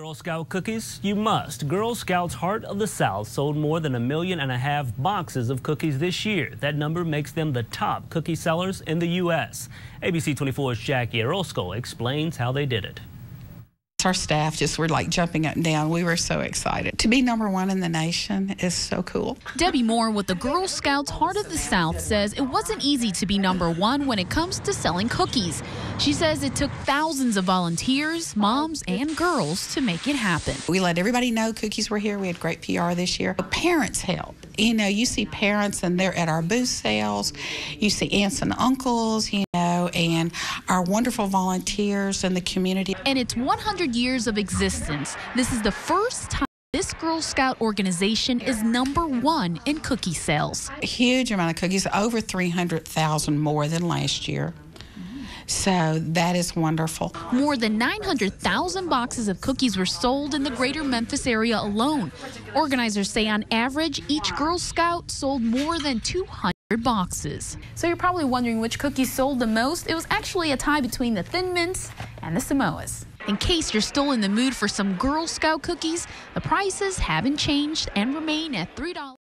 Girl Scout cookies? You must. Girl Scouts Heart of the South sold more than a million and a half boxes of cookies this year. That number makes them the top cookie sellers in the U.S. ABC 24's Jackie Orozco explains how they did it. Our staff just were like jumping up and down. We were so excited. To be number one in the nation is so cool. Debbie Moore with the Girl Scouts Heart of the South says it wasn't easy to be number one when it comes to selling cookies. She says it took thousands of volunteers, moms, and girls to make it happen. We let everybody know cookies were here. We had great PR this year. Parents helped. You know, you see parents and they're at our booth sales. You see aunts and uncles, you know, and our wonderful volunteers and the community. And it's 100 years of existence. This is the first time. This Girl Scout organization is number one in cookie sales. A huge amount of cookies, over 300,000 more than last year. So that is wonderful. More than 900,000 boxes of cookies were sold in the greater Memphis area alone. Organizers say on average, each Girl Scout sold more than 200 boxes. So you're probably wondering which cookies sold the most. It was actually a tie between the Thin Mints and the Samoas. In case you're still in the mood for some Girl Scout cookies, the prices haven't changed and remain at $3.